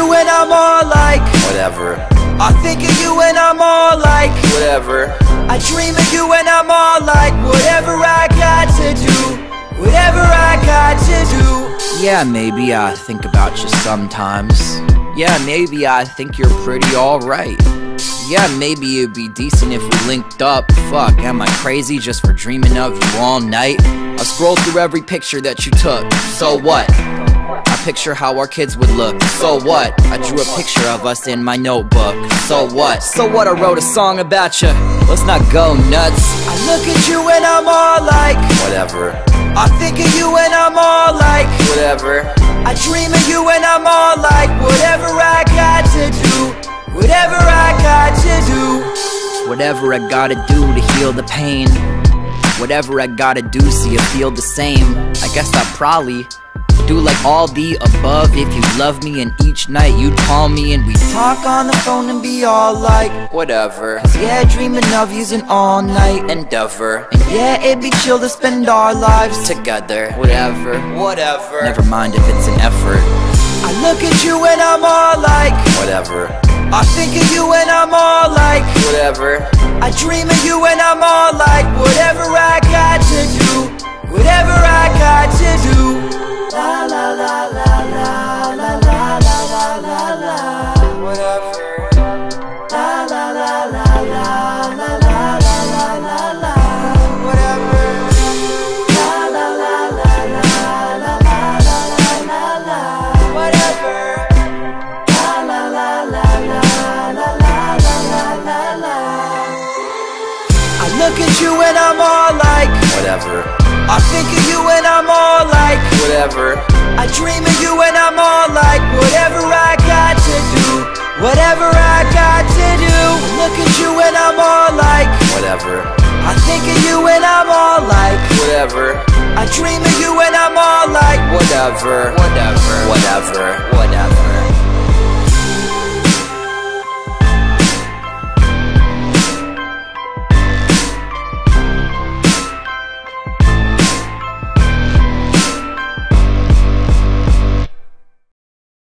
you and I'm all like Whatever, I think of you and I'm all like whatever. I dream of you and I'm all like Whatever I got to do Whatever I got to do Yeah, maybe I think about you sometimes. Yeah, maybe I think you're pretty alright. Yeah, maybe it'd be decent if we linked up. Fuck, am I crazy just for dreaming of you all night? I scroll through every picture that you took. So what? Picture how our kids would look. So what? I drew a picture of us in my notebook. So what? So what? I wrote a song about you. Let's not go nuts. I look at you and I'm all like Whatever, I think of you and I'm all like whatever. I dream of you and I'm all like Whatever I got to do Whatever I got to do Whatever I gotta do to heal the pain. Whatever I gotta do so you feel the same. I guess I probably do like all the above if you love me, and each night you'd call me and we'd Talk on the phone and be all like whatever. Yeah, dreaming of you's an all night Endeavor And yeah, it'd be chill to spend our lives together. Whatever, whatever. Never mind if it's an effort. I look at you and I'm all like Whatever, I think of you and I'm all like whatever. I dream of you and I'm all like Whatever I look at you and I'm all like Whatever, I think of you and I'm all like whatever. I dream of you and I'm all like Whatever I got to do Whatever I got to do Look at you and I'm all like Whatever, I think of you and I'm all like whatever. I dream of you and I'm all like Whatever, whatever, whatever, whatever.